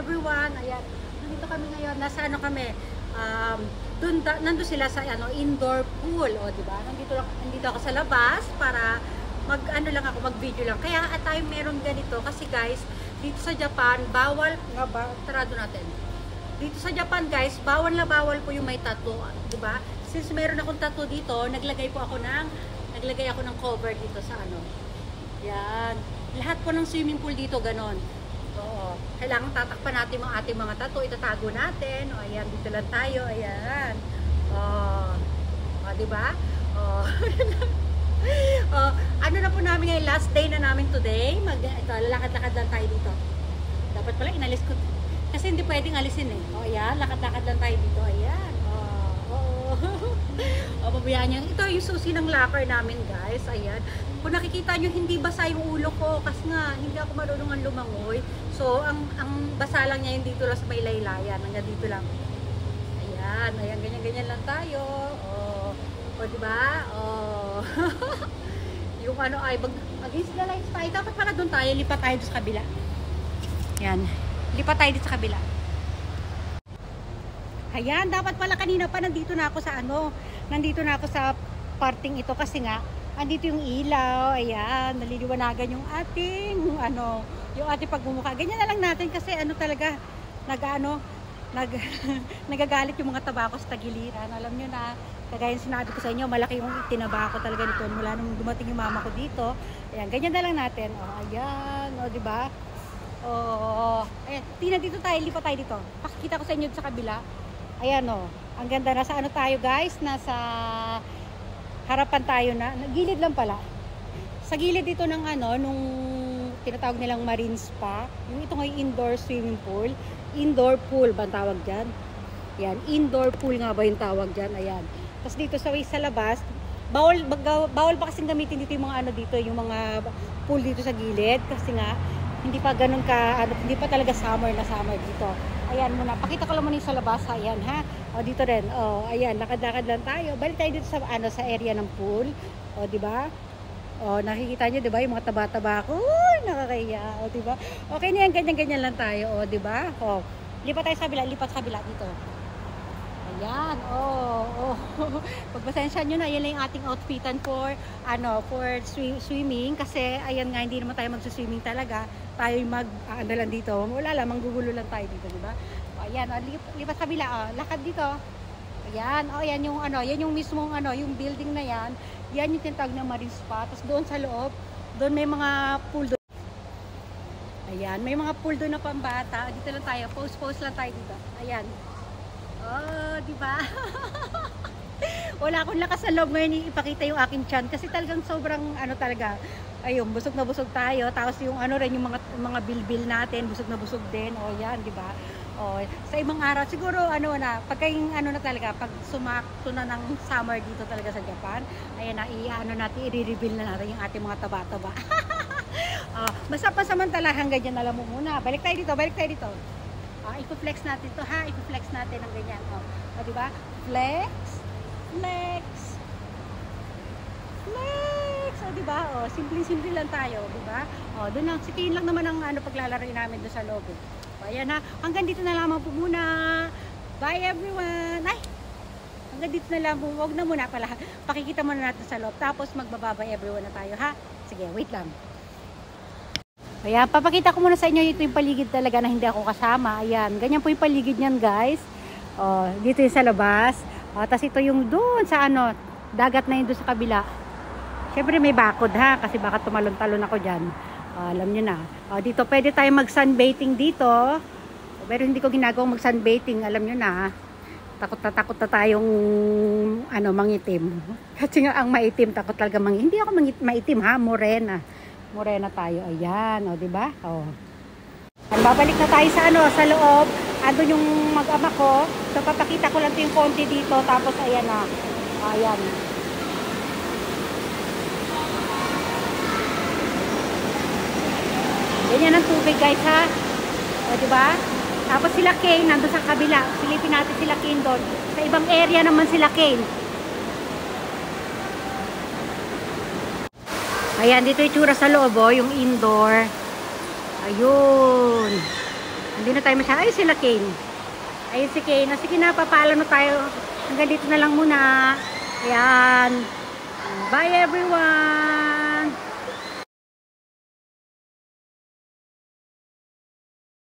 everyone. Ayan, nandito kami ngayon. Nasa ano kami? Um, dun, da, nandun sila sa ano, indoor pool. O, di ba? Nandito, nandito ako sa labas para mag ano lang ako, mag video lang. Kaya at tayo meron ganito kasi guys, dito sa Japan, bawal nga ba? Tarado natin. Dito sa Japan guys, bawal na bawal po yung may tattoo, 'di ba? Since meron akong tattoo dito, naglagay po ako ng naglagay ako ng cover dito sa ano. Yan. Lahat po ng swimming pool dito ganon. Kailangan tatakpan natin mga ating mga tattoo, itatago natin. O ayan, dito lang tayo. Ayan. O, 'di ba? Oh. oh, ano na po namin ngayon, last day na namin today. Mag, ito, lalakad-lakad lang tayo dito. Dapat pala inalis ko. Kasi hindi pwedeng alisin eh. O, ayan, lakad-lakad lang tayo dito. Ayan. Oh, oo. o, pabayaan niyo. Ito yung susi ng locker namin, guys. Ayan. Kung nakikita nyo, hindi basa yung ulo ko. Kasi nga, hindi ako marunong ang lumangoy. So, ang ang basa lang niya yung dito lang sa may laylayan. Hanggang dito lang. Ayan. Ayan, ganyan-ganyan lang tayo. O, o di ba? O. yung ano ay, mag, against the lights tayo. Dapat pala doon tayo. Lipat tayo sa kabila. Yan. Lipat tayo dito sa kabila. Ayan, dapat pala kanina pa nandito na ako sa ano, nandito na ako sa parting ito kasi nga, andito yung ilaw, ayan, naliliwanagan yung ating, ano, yung ating pagmumukha. Ganyan na lang natin kasi ano talaga, nag ano, nag, nagagalit yung mga tabako sa tagiliran. Alam nyo na, kagaya sinabi ko sa inyo, malaki yung tinabako talaga nito mula nung dumating yung mama ko dito. Ayan, ganyan na lang natin. O, ayan, o, di ba? Oh, ayan, tina dito tayo, lipat tayo dito. Pakikita ko sa inyo sa kabila. Ayan oh, ang ganda na sa ano tayo guys, nasa harapan tayo na, gilid lang pala. Sa gilid dito ng ano, nung tinatawag nilang marine spa, yung ito ngay indoor swimming pool, indoor pool ba ang tawag dyan? Yan, indoor pool nga ba yung tawag dyan? Ayan. Tapos dito sa way sa labas, bawal, bawal pa kasing gamitin dito yung mga ano dito, yung mga pool dito sa gilid kasi nga hindi pa ganun ka, ano, hindi pa talaga summer na summer dito. Ayan muna, pakita ko lang muna yung sa labas, ayan ha. O dito rin, o ayan, lakad-lakad lang tayo. Balik tayo dito sa, ano, sa area ng pool. O, di ba? O, nakikita nyo, di yung mga taba-taba ko. Uy, nakakaya. O, di ba? Okay na yan, ganyan-ganyan lang tayo. O, di ba? O, lipat tayo sa kabila, lipat sa kabila dito. Ayan, oh, oh. Pagpasensya nyo na, yan lang yung ating outfitan for, ano, for swim, swimming. Kasi, ayan nga, hindi naman tayo magsuswimming talaga. Tayo yung mag, ah, lang dito. Wala lang, manggugulo lang tayo dito, di ba? O, ayan, oh, lipat, lipat kabila, oh. Lakad dito. Ayan, oh, yan yung, ano, yan yung mismong, ano, yung building na yan. Yan yung tinatawag na marine spa. Tapos doon sa loob, doon may mga pool doon. Ayan, may mga pool doon na pambata. Dito lang tayo, post-post lang tayo dito. Ayan. Oh, di ba? Wala akong lakas sa loob ngayon ipakita yung aking chan kasi talagang sobrang ano talaga. Ayun, busog na busog tayo. Tapos yung ano rin yung mga mga bilbil natin, busog na busog din. Oh, yan, di ba? Oh, sa ibang araw siguro ano na, pagka yung ano na talaga, pag sumakto na ng summer dito talaga sa Japan, ayan na i-ano natin, i-reveal na natin yung ating mga taba-taba. oh, basta pasamantala hanggang dyan alam mo muna. Balik tayo dito, balik tayo dito. Ah, i-flex natin to ha, i-flex natin ng ganyan. Oh, oh di ba? Flex, flex, flex. Oh, di ba? Oh, simple-simple lang tayo, di ba? Oh, doon lang, sikin lang naman ang ano paglalaroin namin doon sa. Eh. Oh, ayan ha. Hanggang dito na lamang po muna. Bye everyone. Ay, hanggang dito na lang po. Huwag na muna pala. Pakikita muna natin sa loob. Tapos magbababay everyone na tayo ha. Sige, wait lang. Ayan, papakita ko muna sa inyo ito yung paligid talaga na hindi ako kasama. Ayan, ganyan po yung paligid niyan guys. Oh, dito yung sa labas. Oh, tapos ito yung doon sa ano, dagat na yun doon sa kabila. Siyempre may bakod ha, kasi baka tumalon-talon ako dyan. Oh, alam nyo na. Oh, dito pwede tayo mag-sunbathing dito. Pero hindi ko ginagawang mag-sunbathing, alam nyo na. Takot na takot na tayong ano, mangitim. Kasi nga ang maitim, takot talaga mangitim. Hindi ako mangit, maitim ha, morena morena tayo. Ayan, o, di ba? O. Babalik na tayo sa ano, sa loob. Ando yung mag-ama ko. So, papakita ko lang ito yung konti dito. Tapos, ayan na. Ayan. Ganyan ang tubig, guys, ha? O, di ba? Tapos sila Kane, nandun sa kabila. Silipin natin sila Kane doon. Sa ibang area naman sila Kane. Ayan, dito yung tsura sa loob, oh, yung indoor. Ayun. Hindi na tayo masyado. Ay, sila Kane. Ayun si Kane. Sige na, papalo na tayo. Hanggang dito na lang muna. Ayan. Bye everyone!